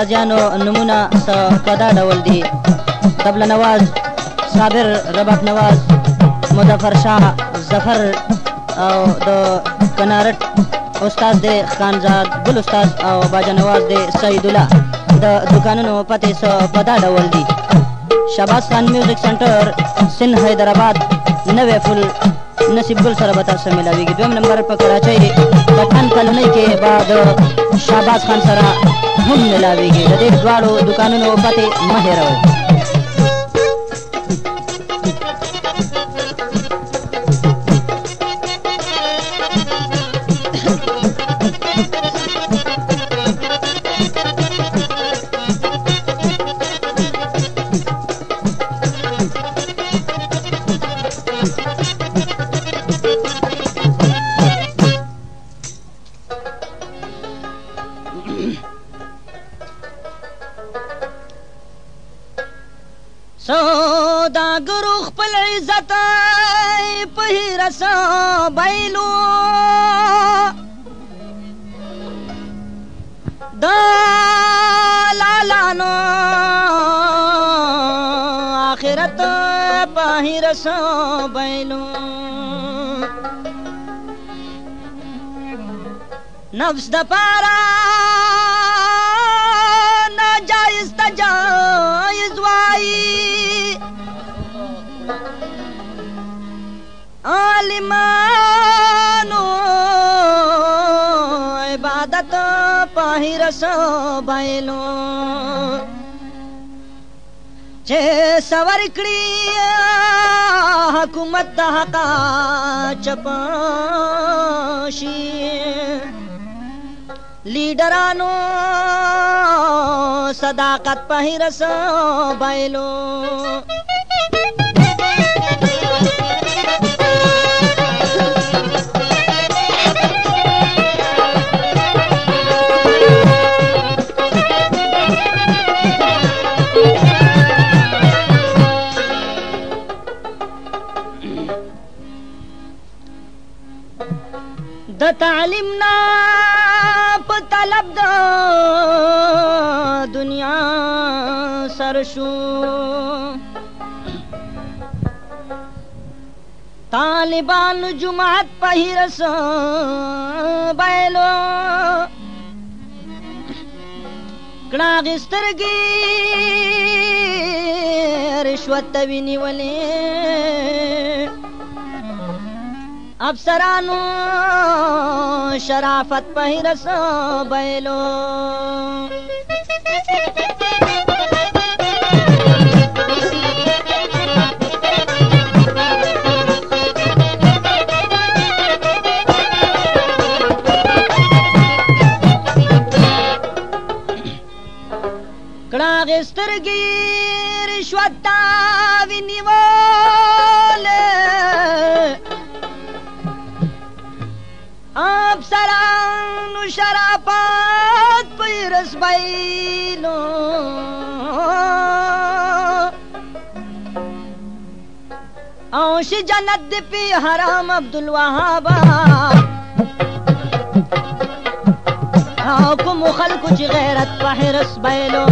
سازیانو نمونه په دا ډول دي طبله نواز صابر رباب نواز مظفر شاه ظفر او د کنارټ استاد دی خانزاد ګل استاد او باجا نواز دی سعید الله د دکانونو پته سو په دا ډول دي شباز خان میوزیک سنټر سن حیدرآباد نوې فل نصیب ګل سره به تاسو ملاویږي دویم نمبر په کراچۍ پټن کلنۍ کې به د شاباز خان سره هم نه لاویږي د دې دواړو دکانونو پته مه هېروئ سوداګرو خپل عزت په رس بایلو د لالانو آخرت په رس بایلو نفس د پاره मो बादत पहिरस बी हकूमत हा चप पी लीडरानो सदा कहिरस ब د تعلیم نه په طلب د دنیا سر شو طالبان جمعات په هرس بایلو کړه غسترګي رشوت ویني ولې افسرانو شرافت په رس بیلو کړه غسترګي رشوت تا وینیو پات پیرس بینو اوش جنت پی حرام عبدالوهابا او کوم خلکو چې غیرت په حرس بیلو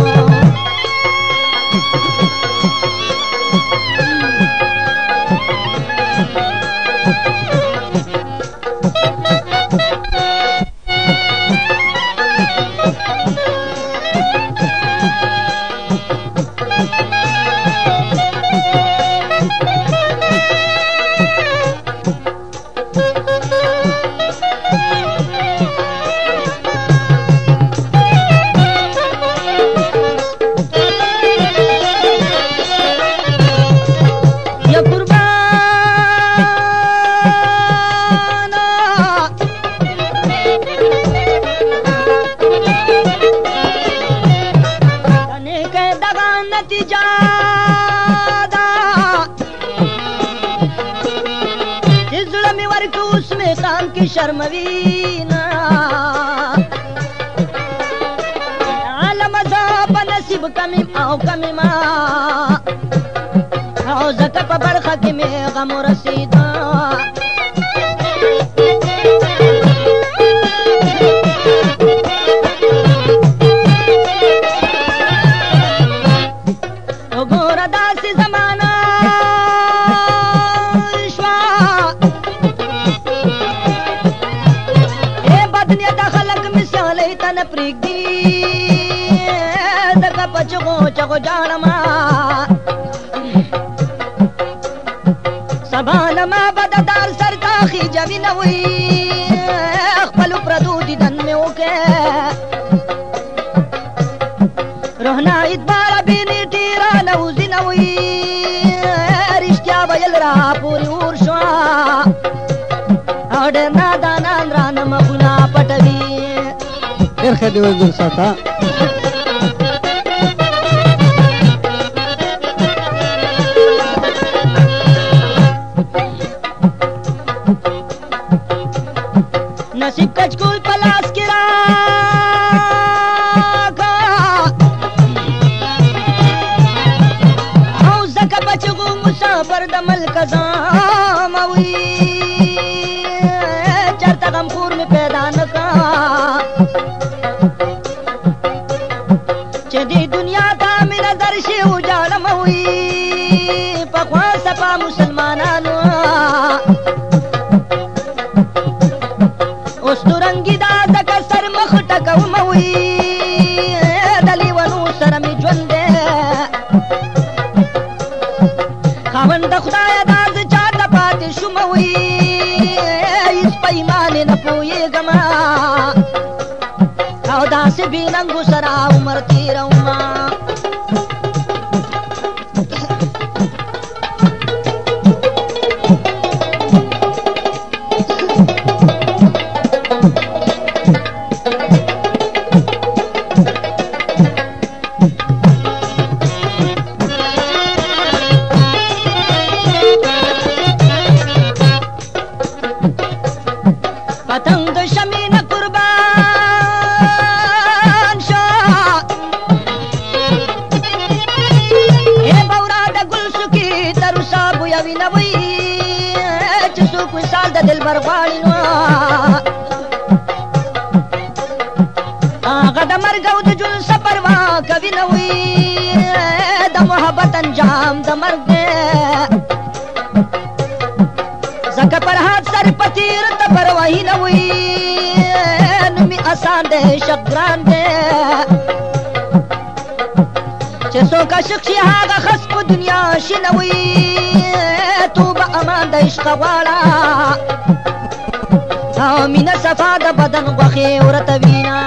न कमी कमी माउ जबी मे कमो ګل را پوری ور شو اډ نه دانان را نه مخونه پټوي ډیر خدای وزر ساته भी नंगू کوي نه وي د محبت انجام د مرګ زکه پر هات سر پتیر ته پرواهي نه وي نومي آسان دی شکران دی چې څوک عاشق شي هغه خس په دنیا شنوي توبه امان د عشق غواړه او مینه صفا د بدن غوښې ورته وینه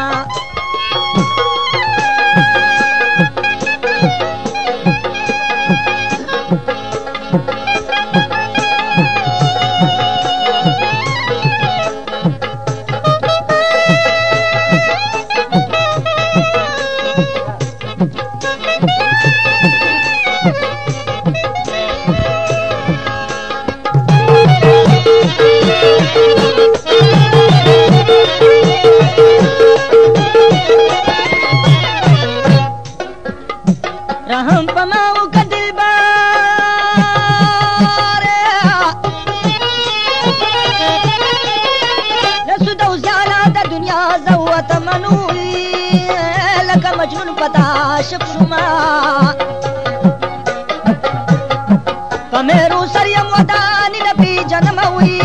پمیرو سریم ودانی نپی جنموی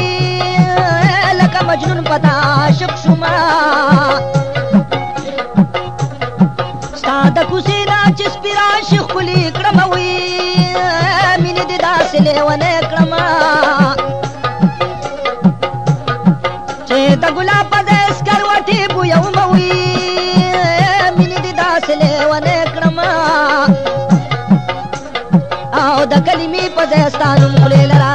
لکه مجنون پتا عاشق شما ستا د کوسې نه چې سپي راشي ښکلي کړمه وي مینې دې داسې لیونی کړمه چې د ګلاب په ځای سکروټې بویومه وي مینې دې داسې لیونی కలిమి పజేస్తాను మూలేలరా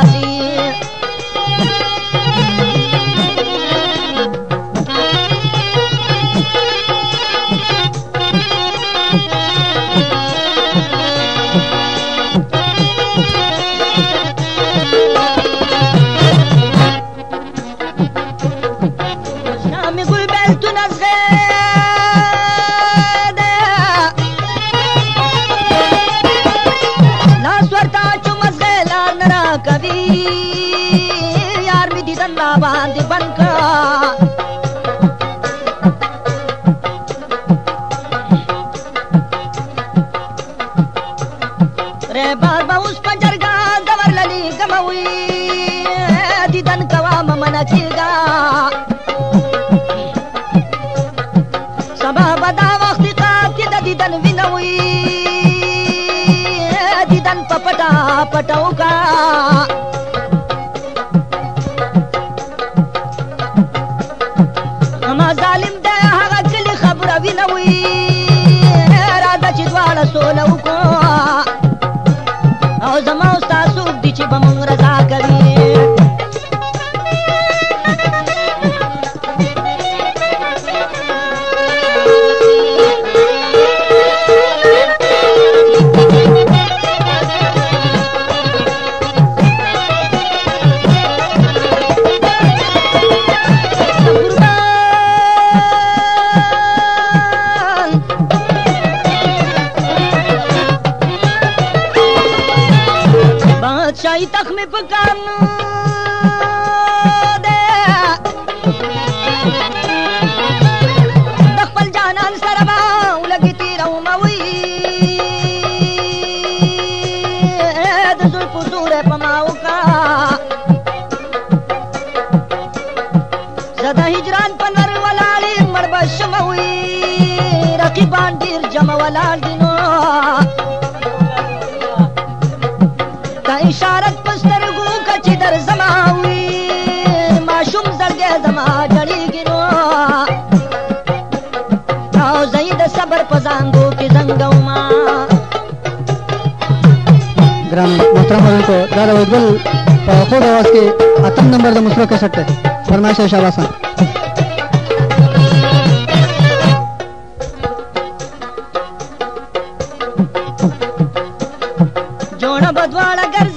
पटा पटौका شاہی تخم پکان دے دخپل جانان سرباو لگی تیرو موی دزل پزور پماو کا زدہ ہجران پنور ولالی مربش موی رقیبان دیر جمع ولالی ग्राम मोहतरम को दादा उज्जवल खुद आवाज के हतम नंबर द मुस्बक कसट फरमाइश है शाबासा जोड़ बदवाड़ा कर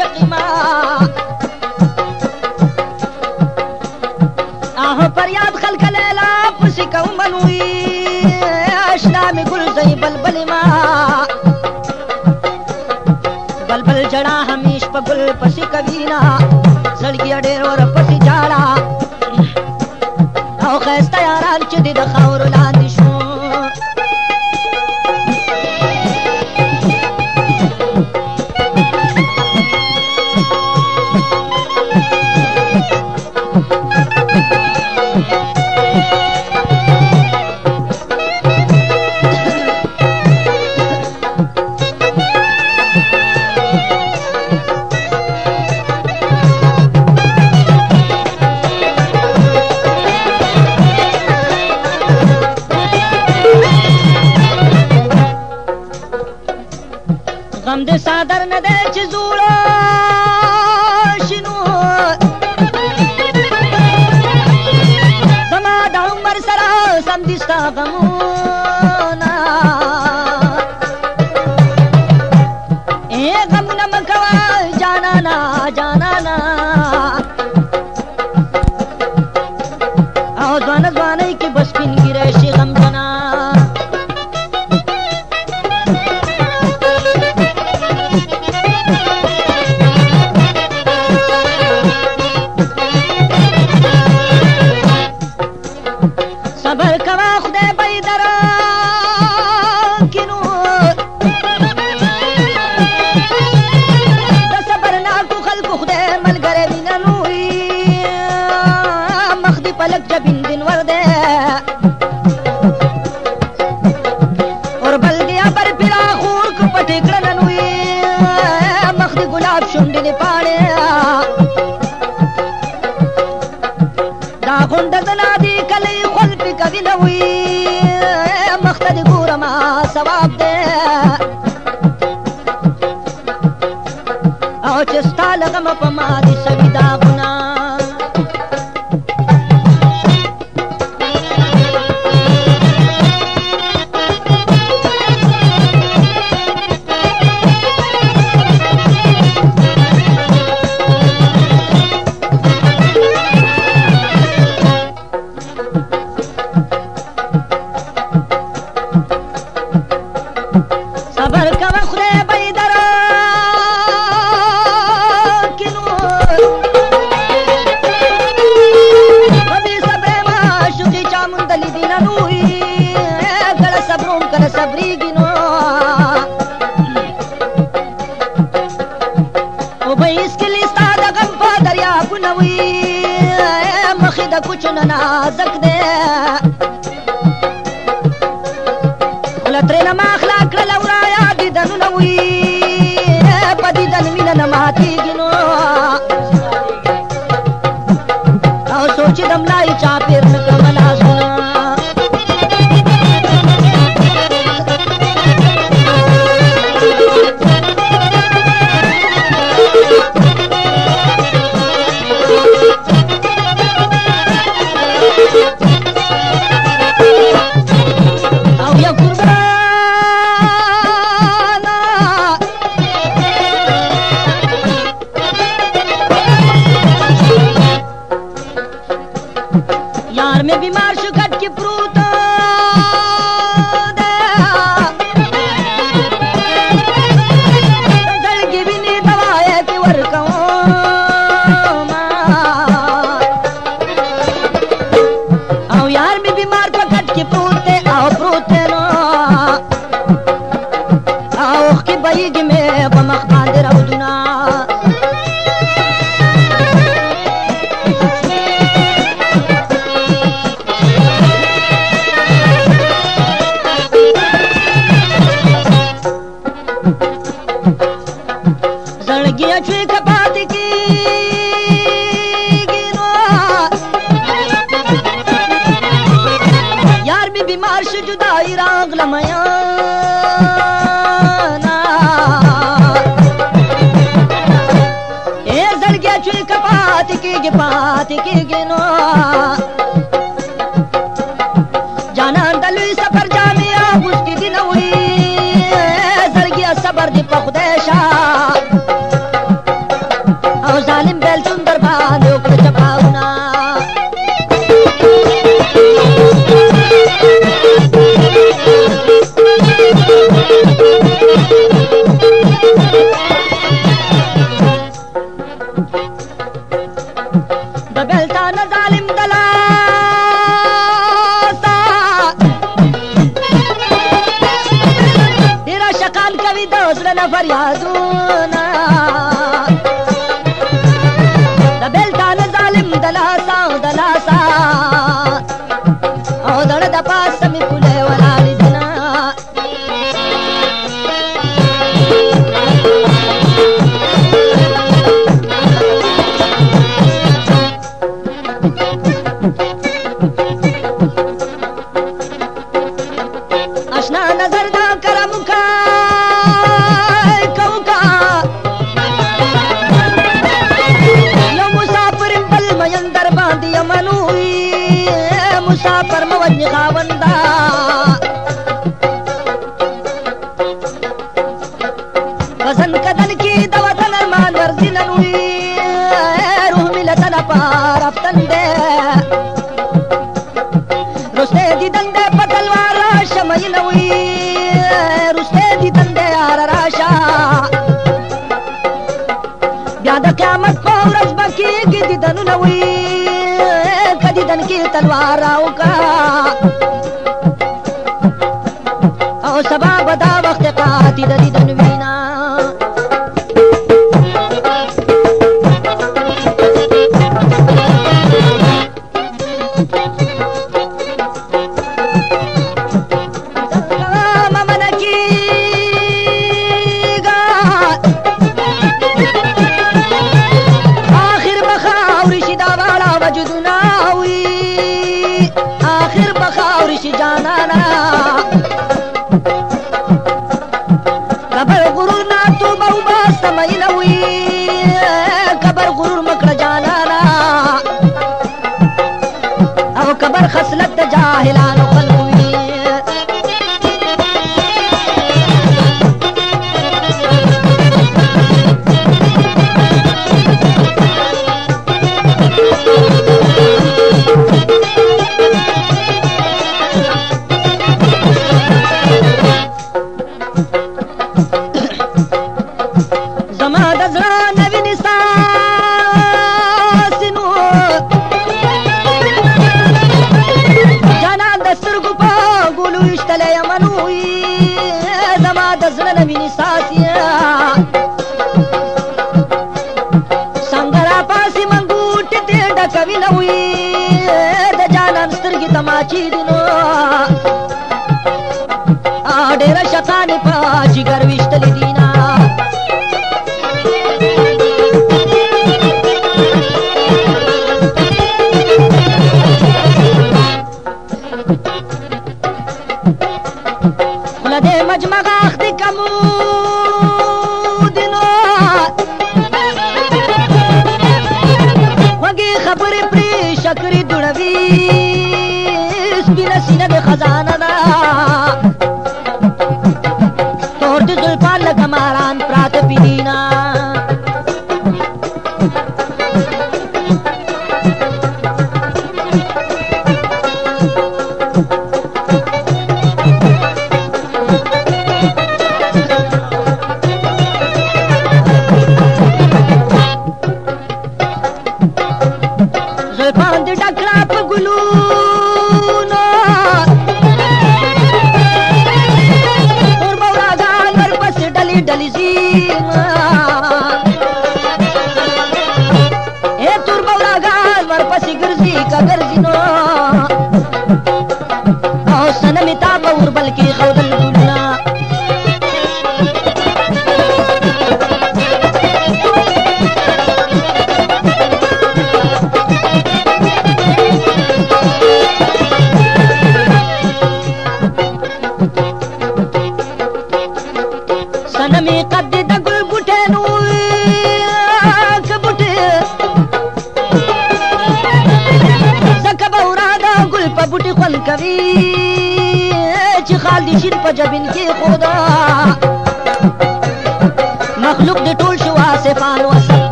عاشق ما آه فریاد خلق لیلا پسی کوم منوی اشنا می گل زئی بلبل ما بلبل جڑا همیش په گل پسی کوینا زړګی ډېر ور پسی جاړه او خسته یاران چې د خاو ಸಾಧಾರಣದ பலக் ஜபிந்தின் வருதே اور بل گیا پر پیرا خور کو پٹکڑا ننوی مخد گلاب شنڈی نے پاڑے دا غنڈ زنا دی کلی خلپ کبھی نوی مختد گورما ثواب دے او چستا لغم پما دے يا ذكر पात के गिनो ಅದು ಮೈನವಿ ರುಸ್ತೇದಿ ತಂದೆ ಆರಾಶ ಬ್ಯಾದ ಕ್ಯಾಮತ್ ಕೋರಜ್ ಬಕಿ ಗಿದ್ದಿದನು ನವಿ ಕದಿದನ್ ಕೀರ್ತನ್ವಾರ ಅವಕ او سبا بدا وقت قاتل دیدن وی खसलत जाहिला जिर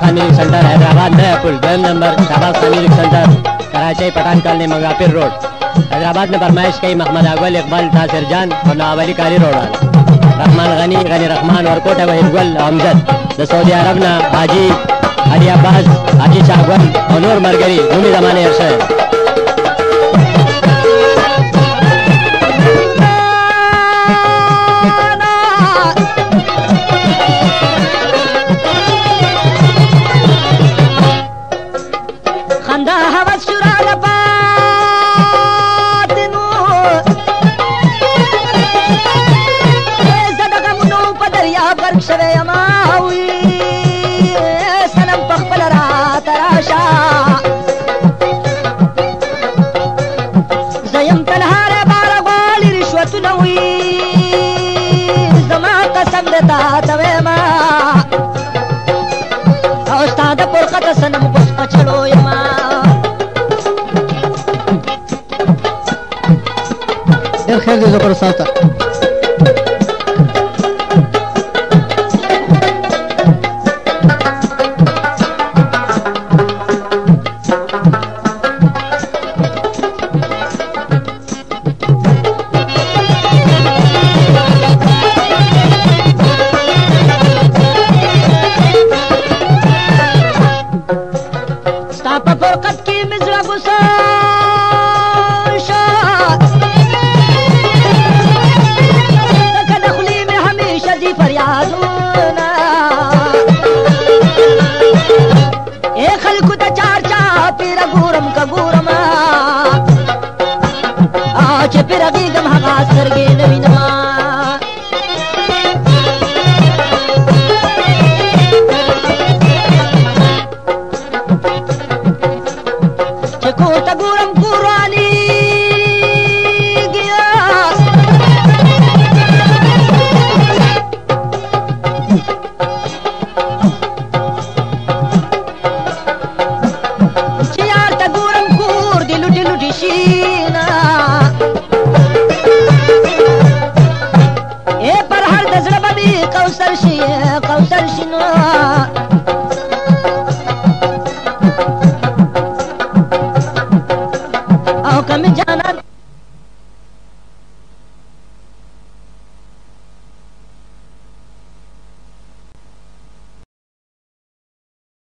शाबासानी सेंटर हैदराबाद में फुलजन नंबर शाबासानी centre Karachi Pathan colony Manghopir road Hyderabad में फरमाइश कई मोहम्मद अकबल इकबाल तासिर जान और नावली काली रोड रहमान गनी गनी रहमान और कोटा वहीद गुल अमजद सऊदी अरब ना हाजी अली अब्बास हाजी शाहगन और नूर मरगरी जूनी जमाने से دتا دوي ما استاد پر کا د سنم پچلو چې پیرغېږم هغه سترګې نه وینم